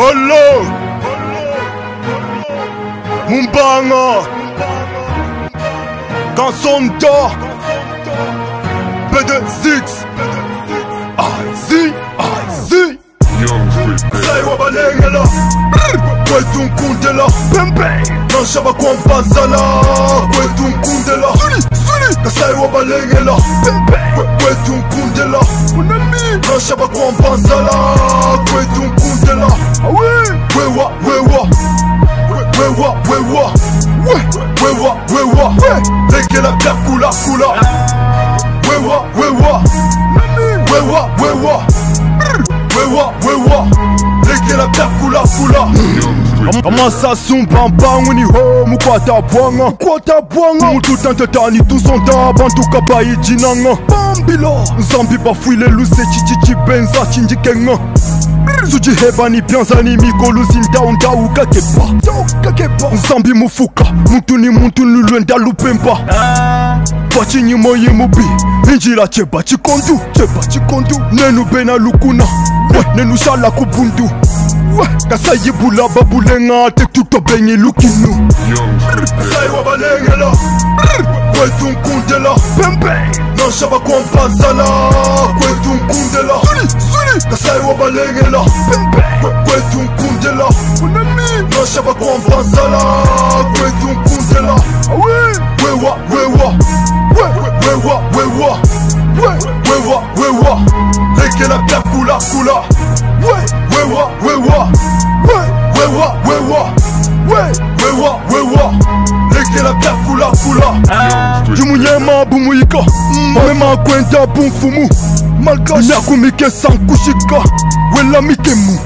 Hello Mumbanga. Kansonda BD6 IZ IZ Sai wabalengela Kwetu nkundela. Pempe Nanshaba kwampazala Kwetu nkundela. Kasai wabalengela Pempe Kwetu nkundela. Nanshaba kwampazala Wewa. Wewa Wewa. Wewa Lekela pya kula kula Wewa Wewa. Wewa Wewa. Wewa Wewa. Lekela pya kula kula amasasi mpampangu ni ho bwanga. Mutu tantetani tusonta bantu kabayijinanga bambilo nzambi bafwile luse cici benza cinjikenga zucihebani pyanzani mikolusi ndaundau kakepa nzambi mufuka muntu ni muntu nulwenda lupemba bacinyimo yimubi injila ceba cikondu ceba cikondu nenu bena lukuna we nenu shala kubundu. We kasayibula babulenga tektutobenyi lukinu. Sayiwa balengela kwetu nkundela. Pempe kasayiwa balengela pempe kwetu nkundela unami nanshaba kwampazala kwetu nkundela awe wewa wewa wewa wewa wewa wewa lekela pya kula kula wewa wewa wewa wewa wewa wewa lekela pya kula kula jimunyema bumuyika kwenda bumfumu nyakumike sankushika welamikemu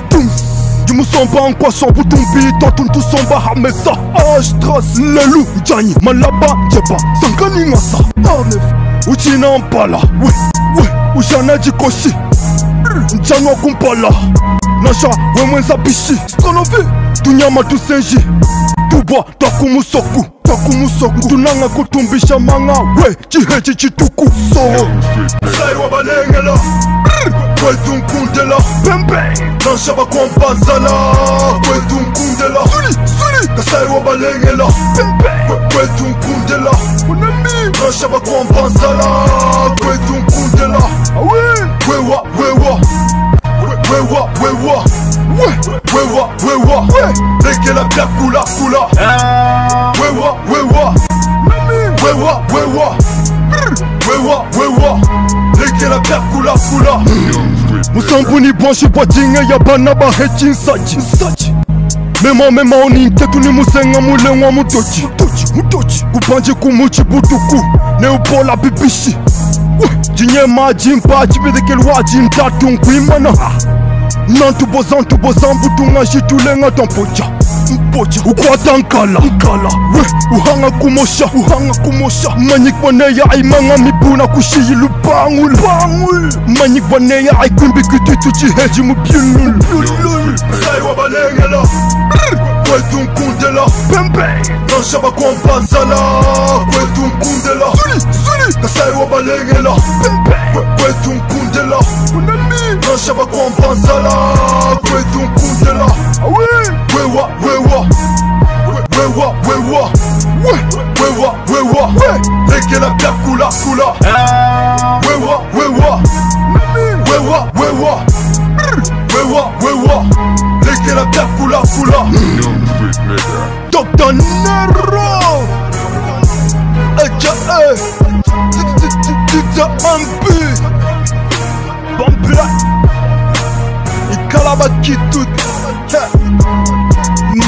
jimusomba nkwaso butumbi totuntusomba hamesa astras lelu njanyi malaba jeba sankaningasa uchina mpala we we ushana jikoshi njanwa kumpala. Nasha wemwenza bishi. Stronovi tunyama tusenji tubwa twakumusoku twakumusoku tunanga kutumbisha manga we ciheji cituku so. Saiwa balengela. Kwetu nkundela. Pempe nanshaba kwampazala kwetu nkundela. Suli suli. Kasaiwa balengela. Pempe kwetu nkundela. Nanshaba kwampazala kwetu nkundela. Wewa wewa. Wewa wewa. Wewa wewa. Lekela pya kula wewa wewa. Wewa wewa. Ya bana bahechi nsaji nsaji mema mema ni musenga mulengwa mudoji mudoji kupanje kumuchi butuku. Ne upola bibishi jinye maji mpaji bidikelwaji mtatu nkwimana. Nantu jitulenga tampoja mpoja ukwata nkala nkala we uhanga kumosha uhanga kumosha. Manyikwaneya aimanga mibuna kushiyi lupangu lupangu manyikwaneya aikwimbi kititu ciheji mubyululu saiwa balengela kwetu nkundela. Pempe nanshaba kwampazala kwetu wewa. Wewa wewa wewa. Wewa wewa. Lekela pya kula kula Dr. Nero. Aka Tita Ampi Bambra Ikalaba Kitut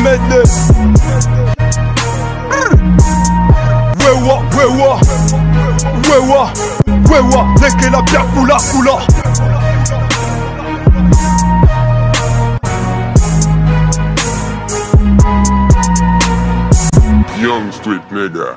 Mede Wewa wewa. Wewa Wewa Lekela pya kula kula Young street nigga.